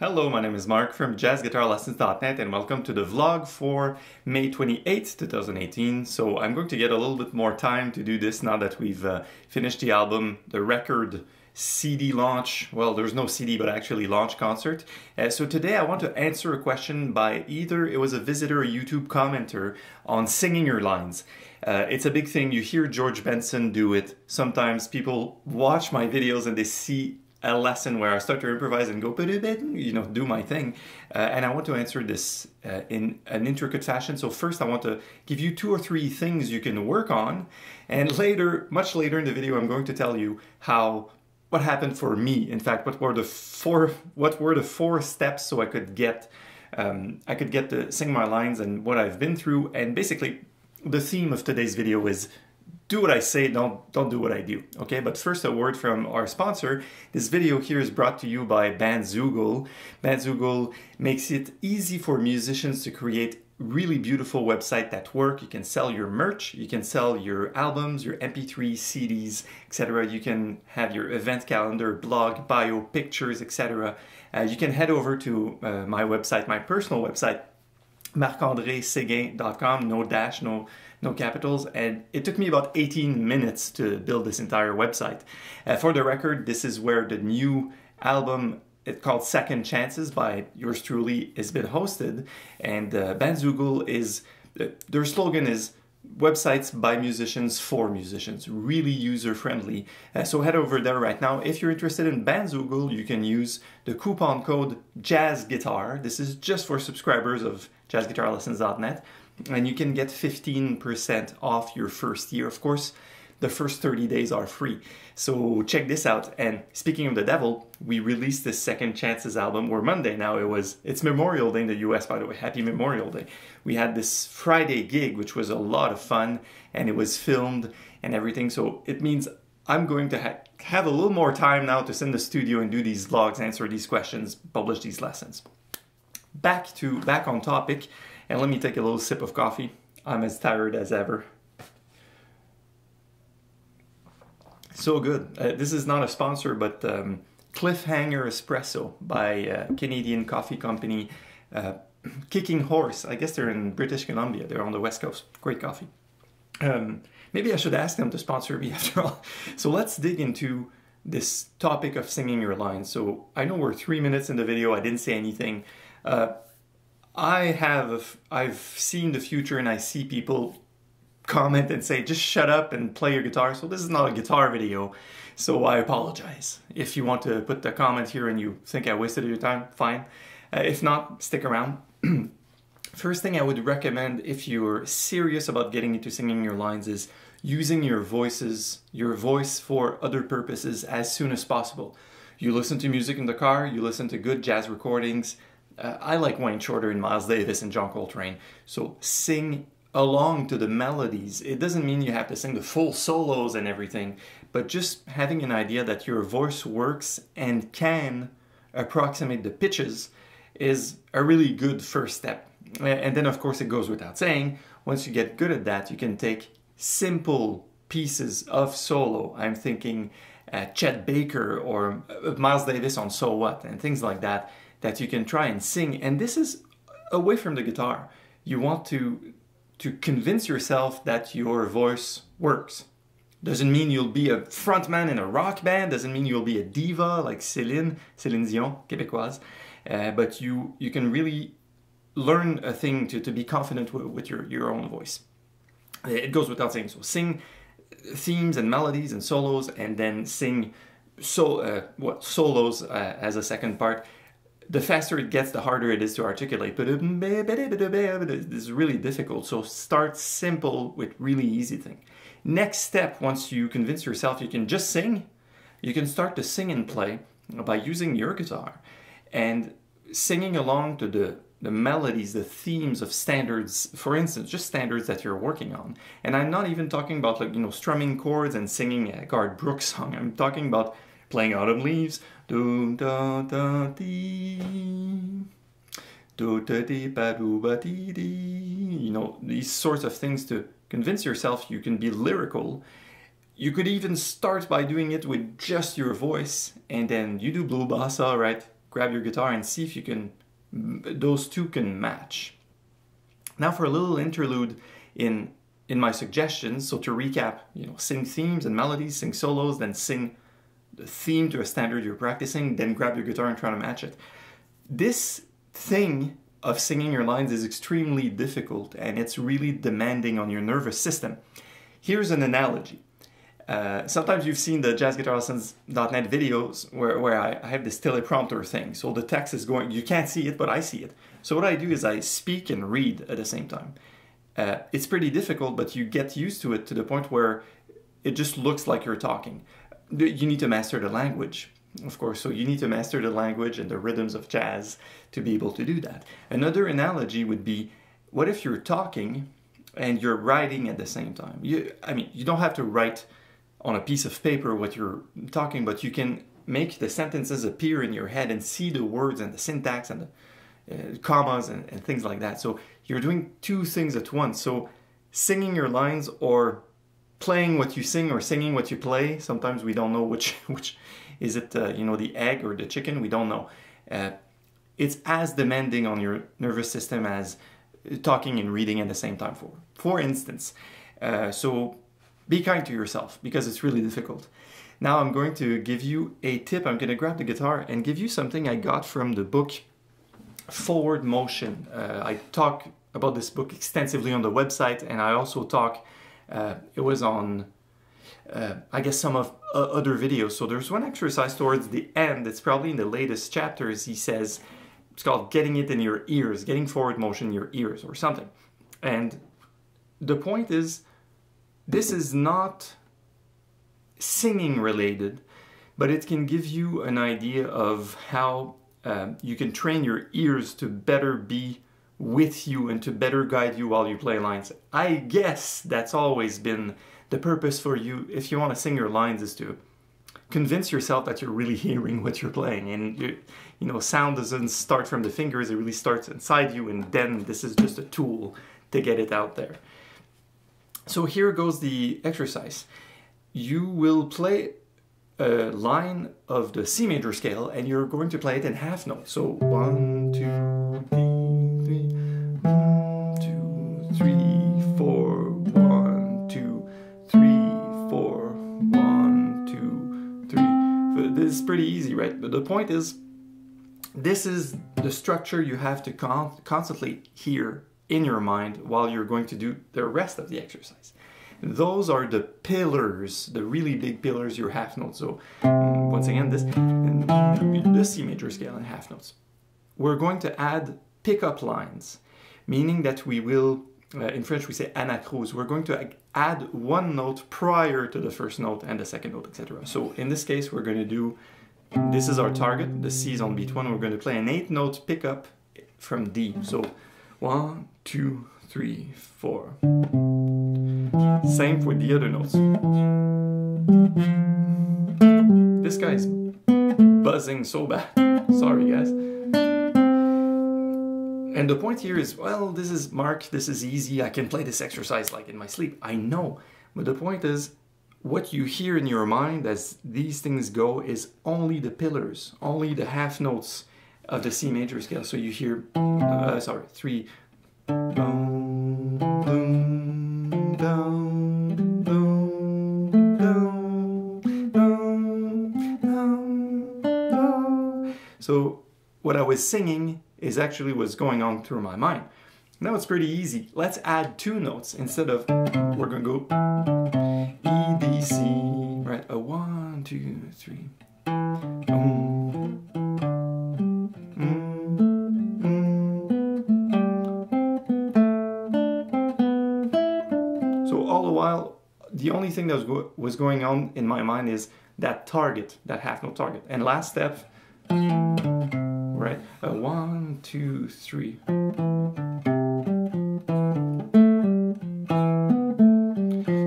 Hello, my name is Marc from jazzguitarlessons.net and welcome to the vlog for May 28th, 2018. So I'm going to get a little bit more time to do this now that we've uh, finished the album, the record CD launch, well there's no CD but actually launch concert. Uh, so today I want to answer a question by either it was a visitor or YouTube commenter on singing your lines. Uh, it's a big thing, you hear George Benson do it. Sometimes people watch my videos and they see a lesson where I start to improvise and go, you know, do my thing. Uh, and I want to answer this uh, in an intricate fashion. So first I want to give you two or three things you can work on. And later, much later in the video, I'm going to tell you how what happened for me. In fact, what were the four what were the four steps so I could get um, I could get to sing my lines and what I've been through. And basically, the theme of today's video is do what I say, don't don't do what I do. Okay, but first a word from our sponsor. This video here is brought to you by Bandzoogle. Bandzoogle makes it easy for musicians to create really beautiful website that work. You can sell your merch, you can sell your albums, your MP3, CDs, etc. You can have your event calendar, blog, bio, pictures, etc. Uh, you can head over to uh, my website, my personal website, marcandreseguin.com, no dash, no no capitals, and it took me about 18 minutes to build this entire website. Uh, for the record, this is where the new album it's called Second Chances by yours truly has been hosted, and uh, Bandzoogle is uh, their slogan is websites by musicians for musicians, really user friendly. Uh, so head over there right now. If you're interested in Bandzoogle, you can use the coupon code JazzGuitar. This is just for subscribers of JazzGuitarLessons.net, and you can get 15% off your first year. Of course, the first 30 days are free. So check this out. And speaking of the devil, we released this Second Chances album, or Monday now it was, it's Memorial Day in the US, by the way. Happy Memorial Day. We had this Friday gig, which was a lot of fun, and it was filmed and everything. So it means I'm going to ha have a little more time now to send the studio and do these vlogs, answer these questions, publish these lessons. Back to, back on topic, and let me take a little sip of coffee. I'm as tired as ever. So good. Uh, this is not a sponsor, but um, Cliffhanger Espresso by uh, Canadian coffee company uh, Kicking Horse. I guess they're in British Columbia. They're on the west coast. Great coffee. Um, maybe I should ask them to sponsor me after all. So let's dig into this topic of singing your lines. So I know we're three minutes in the video. I didn't say anything. Uh, I have I've seen the future and I see people comment and say, just shut up and play your guitar. So this is not a guitar video, so I apologize. If you want to put the comment here and you think I wasted your time, fine. Uh, if not, stick around. First thing I would recommend if you're serious about getting into singing your lines is using your voices, your voice for other purposes as soon as possible. You listen to music in the car, you listen to good jazz recordings. Uh, I like Wayne Shorter and Miles Davis and John Coltrane. So sing along to the melodies. It doesn't mean you have to sing the full solos and everything, but just having an idea that your voice works and can approximate the pitches is a really good first step. And then, of course, it goes without saying, once you get good at that, you can take simple pieces of solo. I'm thinking uh, Chet Baker or uh, Miles Davis on So What and things like that, that you can try and sing. And this is away from the guitar. You want to to convince yourself that your voice works. Doesn't mean you'll be a frontman in a rock band, doesn't mean you'll be a diva like Céline, Céline Dion, québécoise, uh, but you, you can really learn a thing to, to be confident with, with your, your own voice. It goes without saying, so sing themes and melodies and solos and then sing so, uh, what, solos uh, as a second part the faster it gets, the harder it is to articulate. But it's really difficult. So start simple with really easy thing. Next step, once you convince yourself you can just sing, you can start to sing and play by using your guitar and singing along to the the melodies, the themes of standards, for instance, just standards that you're working on. And I'm not even talking about like, you know, strumming chords and singing a Garth Brooks song. I'm talking about playing Autumn Leaves, do da da dee. Do da dee ba do ba dee dee. You know, these sorts of things to convince yourself you can be lyrical. You could even start by doing it with just your voice, and then you do blue bossa, right? grab your guitar and see if you can, those two can match. Now for a little interlude in in my suggestions. So to recap, you know, sing themes and melodies, sing solos, then sing theme to a standard you're practicing, then grab your guitar and try to match it. This thing of singing your lines is extremely difficult and it's really demanding on your nervous system. Here's an analogy. Uh, sometimes you've seen the jazzguitarlessons.net videos where, where I, I, have this teleprompter thing. So the text is going, you can't see it, but I see it. So what I do is I speak and read at the same time. Uh, it's pretty difficult, but you get used to it to the point where it just looks like you're talking. You need to master the language, of course, so you need to master the language and the rhythms of jazz to be able to do that. Another analogy would be what if you're talking and you're writing at the same time? You, I mean, you don't have to write on a piece of paper what you're talking, but you can make the sentences appear in your head and see the words and the syntax and the uh, commas and, and things like that. So you're doing two things at once. So singing your lines or playing what you sing or singing what you play. Sometimes we don't know which which is it. Uh, you know, the egg or the chicken. We don't know. Uh, it's as demanding on your nervous system as talking and reading at the same time. For for instance, uh, so be kind to yourself because it's really difficult. Now I'm going to give you a tip. I'm going to grab the guitar and give you something I got from the book Forward Motion. Uh, I talk about this book extensively on the website and I also talk, uh, it was on, uh, I guess, some of uh, other videos. So there's one exercise towards the end, it's probably in the latest chapters, he says, it's called getting it in your ears, getting forward motion in your ears or something. And the point is, this is not singing related, but it can give you an idea of how um, you can train your ears to better be with you and to better guide you while you play lines. I guess that's always been the purpose for you if you want to sing your lines is to convince yourself that you're really hearing what you're playing and you, you know sound doesn't start from the fingers it really starts inside you and then this is just a tool to get it out there so here goes the exercise. You will play a line of the C major scale and you're going to play it in half notes. So one, is pretty easy, right? But the point is, this is the structure you have to con constantly hear in your mind while you're going to do the rest of the exercise. Those are the pillars, the really big pillars, your half notes. So mm, once again, this the C major scale in half notes. We're going to add pickup lines, meaning that we will, uh, in French we say anacrouse, we're going to add one note prior to the first note and the second note, etc. So in this case, we're going to do, this is our target, the C is on beat one, we're going to play an eight note pickup from D. So one, two, three, four. Same for the other notes. This guy's buzzing so bad. Sorry, guys. And the point here is, well, this is Marc, this is easy. I can play this exercise like in my sleep. I know. But the point is, what you hear in your mind as these things go is only the pillars, only the half notes of the C major scale. So you hear, uh, sorry, three, So what I was singing is actually what's going on through my mind. Now it's pretty easy. Let's add two notes instead of we're gonna go E D C right a one two three. So all the while, the only thing that was, go was going on in my mind is that target, that half note target. And last step, right? A one, two, three.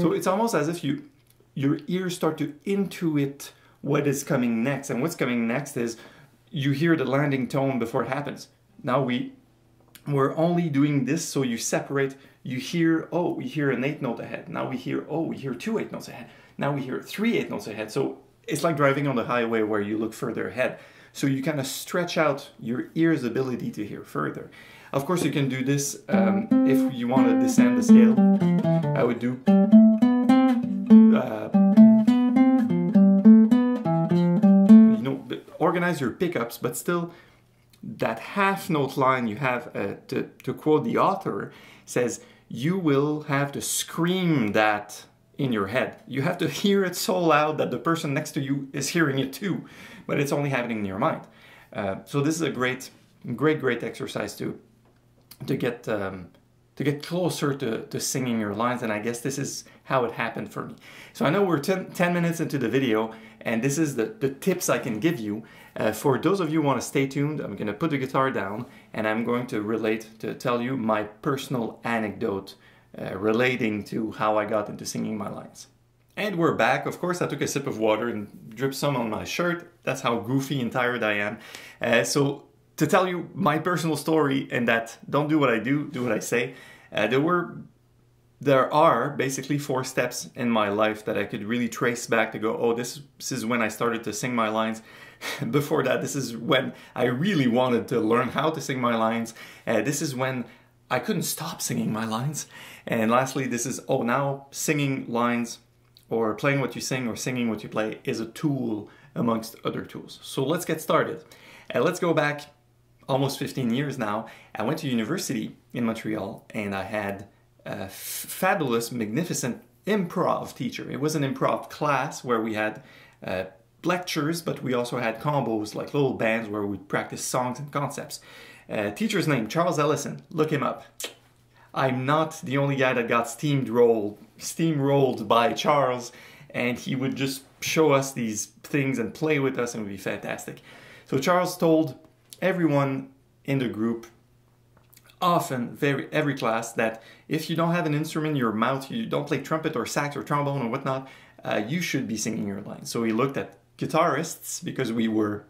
So it's almost as if you your ears start to intuit what is coming next. And what's coming next is you hear the landing tone before it happens. Now we we're only doing this so you separate you hear oh we hear an eight note ahead now we hear oh we hear two eight notes ahead now we hear three eight notes ahead so it's like driving on the highway where you look further ahead so you kind of stretch out your ear's ability to hear further. Of course, you can do this um, if you want to descend the scale. I would do. Uh, you know, organize your pickups, but still, that half note line you have, uh, to, to quote the author, says you will have to scream that in your head. You have to hear it so loud that the person next to you is hearing it too, but it's only happening in your mind. Uh, so this is a great, great, great exercise to to get um, to get closer to, to singing your lines, and I guess this is how it happened for me. So I know we're 10, 10 minutes into the video, and this is the, the tips I can give you. Uh, for those of you who want to stay tuned, I'm going to put the guitar down, and I'm going to relate, to tell you my personal anecdote uh, relating to how I got into singing my lines. And we're back. Of course, I took a sip of water and dripped some on my shirt. That's how goofy and tired I am. Uh, so to tell you my personal story and that don't do what I do, do what I say, uh, there were there are basically four steps in my life that I could really trace back to go, oh, this, this is when I started to sing my lines. Before that, this is when I really wanted to learn how to sing my lines. Uh, this is when I couldn't stop singing my lines. And lastly, this is, oh, now singing lines or playing what you sing or singing what you play is a tool amongst other tools. So let's get started. And let's go back almost 15 years now. I went to university in Montreal and I had a fabulous, magnificent improv teacher. It was an improv class where we had uh, lectures, but we also had combos like little bands where we'd practice songs and concepts. Uh, teacher's name, Charles Ellison. Look him up. I'm not the only guy that got steamrolled, steamrolled by Charles, and he would just show us these things and play with us, and it would be fantastic. So Charles told everyone in the group, often very every class, that if you don't have an instrument in your mouth, you don't play trumpet or sax or trombone or whatnot, uh, you should be singing your lines. So he looked at guitarists because we were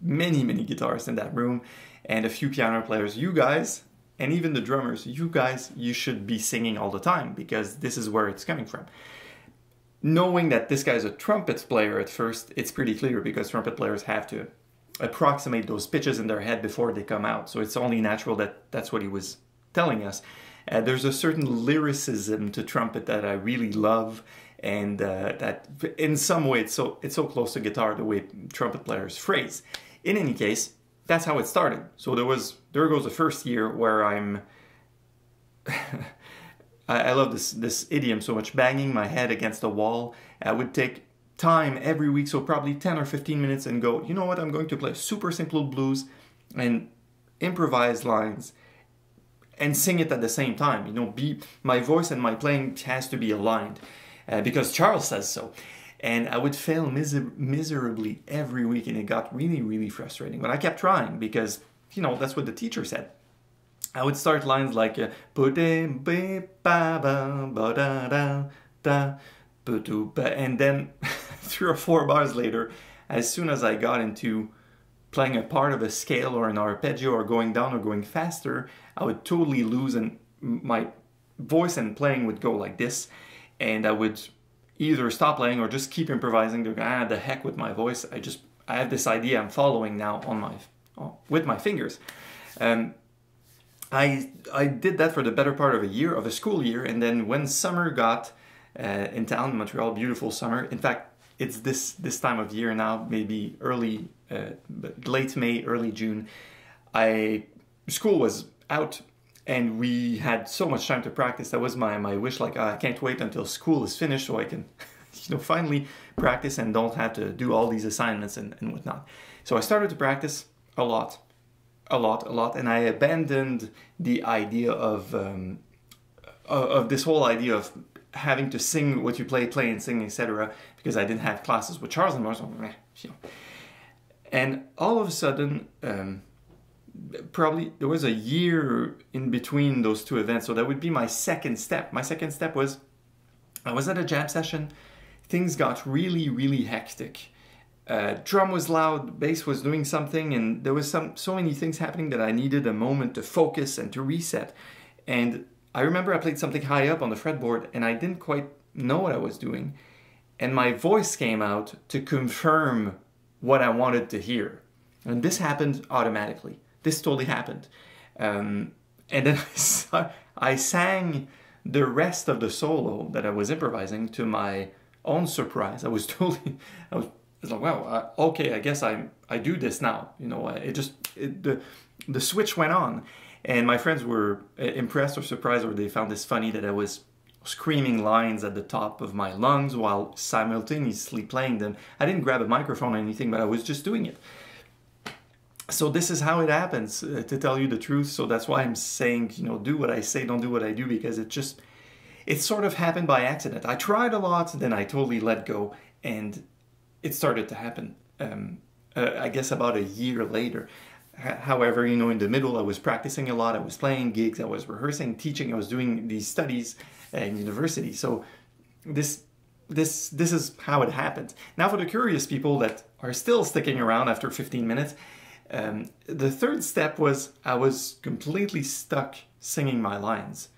many, many guitarists in that room and a few piano players. You guys, and even the drummers, you guys, you should be singing all the time because this is where it's coming from. Knowing that this guy's a trumpet player at first, it's pretty clear because trumpet players have to approximate those pitches in their head before they come out. So it's only natural that that's what he was telling us. Uh, there's a certain lyricism to trumpet that I really love, and uh, that in some way it's so it's so close to guitar the way trumpet players phrase. In any case, that's how it started. So there was there goes the first year where I'm I, love this this idiom so much banging my head against a wall. I would take time every week, so probably 10 or 15 minutes and go, you know what, I'm going to play super simple blues and improvise lines and sing it at the same time. You know, be my voice and my playing has to be aligned uh, because Charles says so and I would fail miser miserably every week, and it got really, really frustrating. But I kept trying because, you know, that's what the teacher said. I would start lines like and then three or four bars later, as soon as I got into playing a part of a scale or an arpeggio or going down or going faster, I would totally lose and my voice and playing would go like this and I would either stop playing or just keep improvising. They're ah, the heck with my voice. I just I have this idea I'm following now on my with my fingers. Um, I I did that for the better part of a year of a school year, and then when summer got uh, in town, Montreal, beautiful summer. In fact, it's this this time of year now, maybe early, uh, late May, early June. I school was out and we had so much time to practice. That was my, my wish, like, I can't wait until school is finished so I can, you know, finally practice and don't have to do all these assignments and, and whatnot. So I started to practice a lot, a lot, a lot, and I abandoned the idea of, um, of this whole idea of having to sing what you play, play and sing, etc. Because I didn't have classes with Charles and So, you know. And all of a sudden, um, probably there was a year in between those two events so that would be my second step. My second step was i was at a jam session. Things got really really hectic. Uh, drum was loud bass was doing something and there was some so many things happening that i needed a moment to focus and to reset. And i remember i played something high up on the fretboard and i didn't quite know what i was doing. And my voice came out to confirm what i wanted to hear. And this happened automatically. This totally happened. Um, and then I, I sang the rest of the solo that I was improvising to my own surprise. I was totally, I was, I was like, wow, uh, okay, I guess I I do this now. You know, it just it, the the switch went on, and my friends were uh, impressed or surprised, or they found this funny that I was screaming lines at the top of my lungs while simultaneously playing them. I didn't grab a microphone or anything, but I was just doing it. So this is how it happens, uh, to tell you the truth. So that's why I'm saying, you know, do what I say, don't do what I do, because it just, it sort of happened by accident. I tried a lot, then I totally let go, and it started to happen. Um, uh, I guess about a year later. However, you know, in the middle, I was practicing a lot. I was playing gigs. I was rehearsing, teaching. I was doing these studies in university. So this this this is how it happened. Now, for the curious people that are still sticking around after 15 minutes, um, the third step was I was completely stuck singing my lines,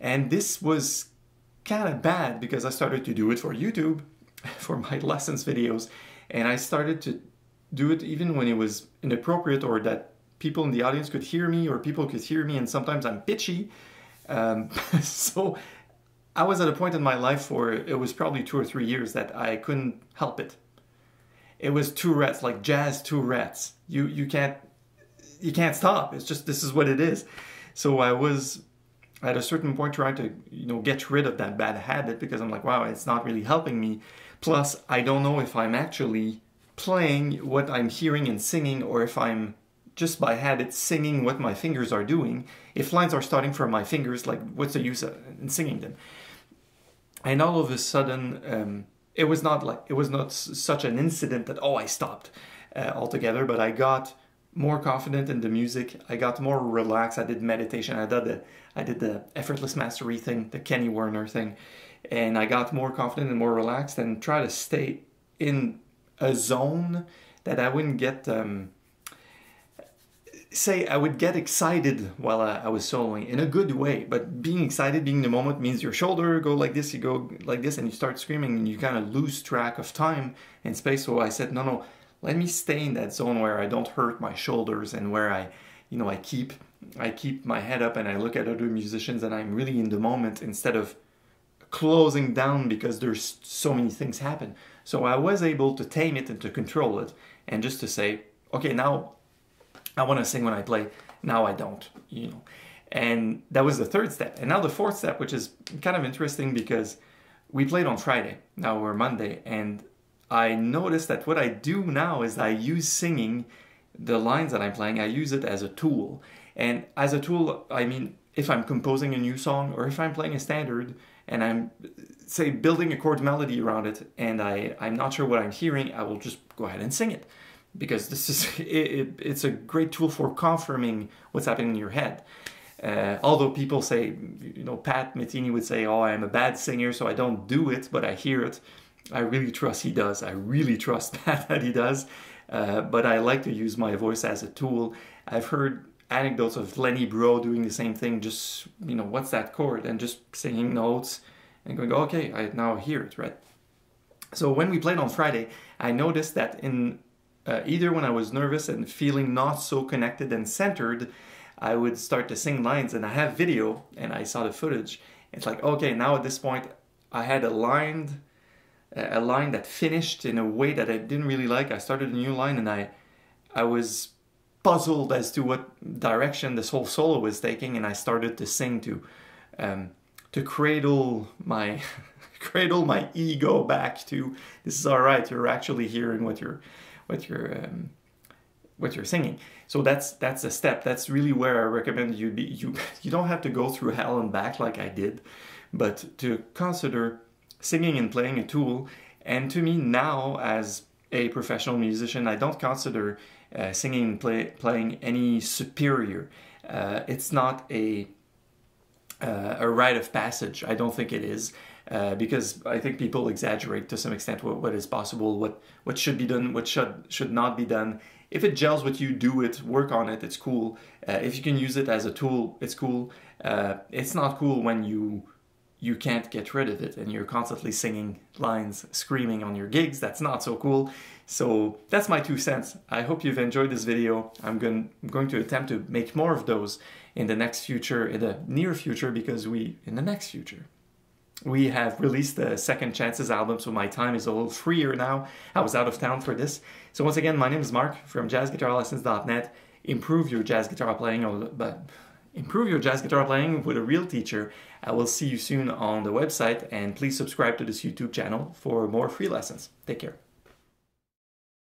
and this was kind of bad because I started to do it for YouTube, for my lessons videos, and I started to do it even when it was inappropriate or that people in the audience could hear me or people could hear me and sometimes I'm pitchy. Um, so I was at a point in my life where it was probably two or three years that I couldn't help it. It was Tourette's, like jazz Tourette's. You you can't you can't stop. It's just this is what it is. So I was at a certain point trying to you know get rid of that bad habit because I'm like, wow, it's not really helping me. Plus, I don't know if I'm actually playing what I'm hearing and singing or if I'm just by habit singing what my fingers are doing. If lines are starting from my fingers, like what's the use in singing them? and all of a sudden um, it was not like it was not such an incident that oh i stopped uh, altogether but i got more confident in the music. I got more relaxed. I did meditation. I did the i did the effortless mastery thing the kenny werner thing. And i got more confident and more relaxed and try to stay in a zone that i wouldn't get um, say I would get excited while I, I, was soloing in a good way, but being excited, being the moment means your shoulder go like this, you go like this, and you start screaming, and you kind of lose track of time and space. So I said, no, no, let me stay in that zone where I don't hurt my shoulders and where I, you know, I keep I keep my head up and I look at other musicians and I'm really in the moment instead of closing down because there's so many things happen. So I was able to tame it and to control it and just to say, okay, now I want to sing when I play. Now I don't, you know. And that was the third step. And now the fourth step, which is kind of interesting because we played on Friday. Now we're Monday. And I noticed that what I do now is I use singing the lines that I'm playing, I use it as a tool. And as a tool, I mean, if I'm composing a new song or if I'm playing a standard and I'm, say, building a chord melody around it and I, I'm not sure what I'm hearing, I will just go ahead and sing it because this is it, it, it's a great tool for confirming what's happening in your head. Uh, although people say, you know, Pat Metheny would say, "Oh, I'm a bad singer, so I don't do it, but I hear it." I really trust he does. I really trust Pat that he does. Uh, but I like to use my voice as a tool. I've heard anecdotes of Lenny Breau doing the same thing. Just you know, what's that chord, and just singing notes and going, "Okay, I now hear it." Right. So when we played on Friday, I noticed that in uh, either when I was nervous and feeling not so connected and centered, I would start to sing lines and I have video and I saw the footage. It's like, okay, now at this point, I had a line, a line that finished in a way that I didn't really like. I started a new line and I, I was puzzled as to what direction this whole solo was taking and I started to sing to, um, to cradle my, cradle my ego back to, this is all right, you're actually hearing what you're, what you're um, what you're singing. So that's that's a step. That's really where I recommend you be. You you don't have to go through hell and back like I did, but to consider singing and playing a tool. And to me now, as a professional musician, I don't consider uh, singing and play, playing any superior. Uh, it's not a uh, a rite of passage. I don't think it is uh, because I think people exaggerate to some extent what, what is possible, what what should be done, what should should not be done. If it gels with you, do it, work on it. It's cool. Uh, if you can use it as a tool, it's cool. Uh, it's not cool when you you can't get rid of it and you're constantly singing lines, screaming on your gigs. That's not so cool. So that's my two cents. I hope you've enjoyed this video. I'm going, I'm going to attempt to make more of those in the next future, in the near future, because we, in the next future, we have released the Second Chances album, so my time is a little freer now. I was out of town for this. So once again, my name is Marc from jazzguitarlessons.net. Improve your jazz guitar playing, but improve your jazz guitar playing with a real teacher. I will see you soon on the website, and please subscribe to this YouTube channel for more free lessons. Take care.